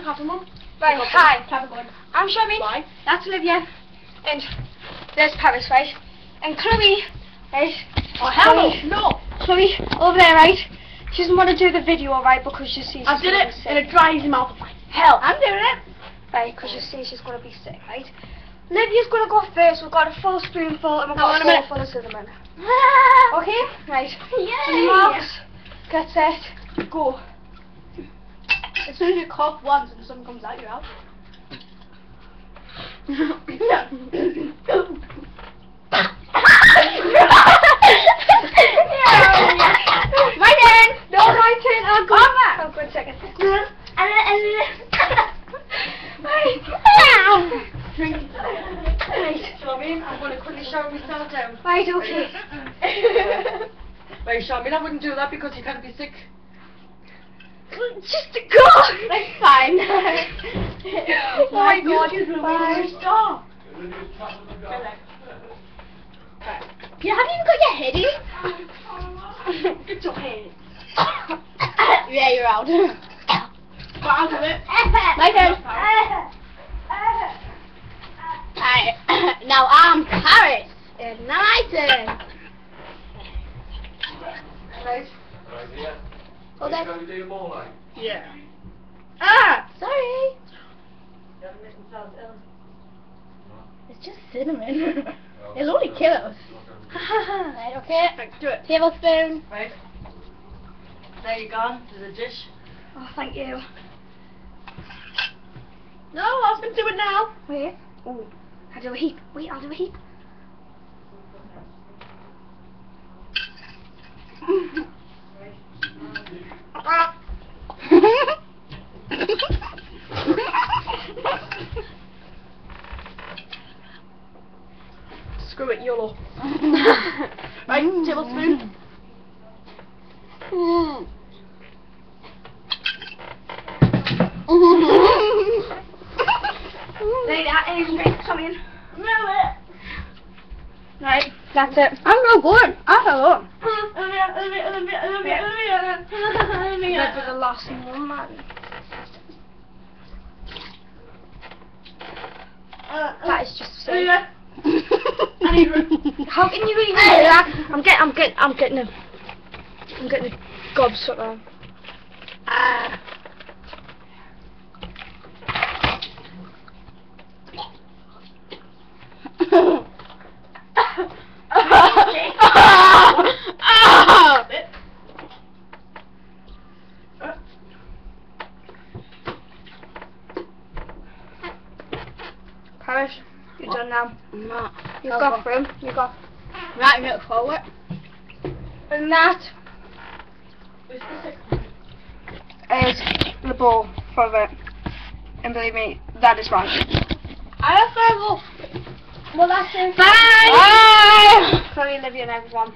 a coffee, Mum? Right, hi. Have a good. I'm Shabby. Why? That's Olivia. And there's Paris, right? And Chloe, right? Oh, hell no. Chloe, No. Chloe, over there, right? She doesn't want to do the video, right? Because she sees I did it, and it dries him out. Hell. I'm doing it. Right, because you see she's going to be sick, right? Olivia's going to go first. We've got a full spoonful and we've got a full full of cinnamon. okay. Okay? Right. Yay. Marks, get set, go. As soon as you cough once and something comes out, you're out. My turn! No, my turn. I'll go. Oh, good second. Right. Charmaine, I'm going to quickly shower myself down. Right, okay. Right, Charmaine, I wouldn't do that because you can't be sick. Just to go! That's fine. oh my god, You bye. stop. You haven't even got your head in. Get your head. yeah, you're out. But I'll do it. My turn. Alright, now I'm Paris. And now my turn. Right. Hold on. Can we do your ball line? Yeah. Ah, sorry. It's just cinnamon. It'll only kill us. right, okay. Right, do it. Tablespoon. Right. There you go. There's a dish. Oh, thank you. No, I was gonna do it now. Wait. Oh, I'll do a heap. Wait, I'll do a heap. Screw it, YOLO. right, tablespoon. Right, that is great. Come in. Smell it. Right, that's it. I'm no good. I hello. That was the last one, man. That is just so. How can you even do that? I'm getting, I'm getting, I'm getting a, I'm getting a gobsucker. Ah. Paris, you're done now. No. You've got through. You got. Right, look forward. And that is the ball for it. And believe me, that is right. I have go. Well, that's it. Bye! Bye! Chloe, Olivia, and everyone.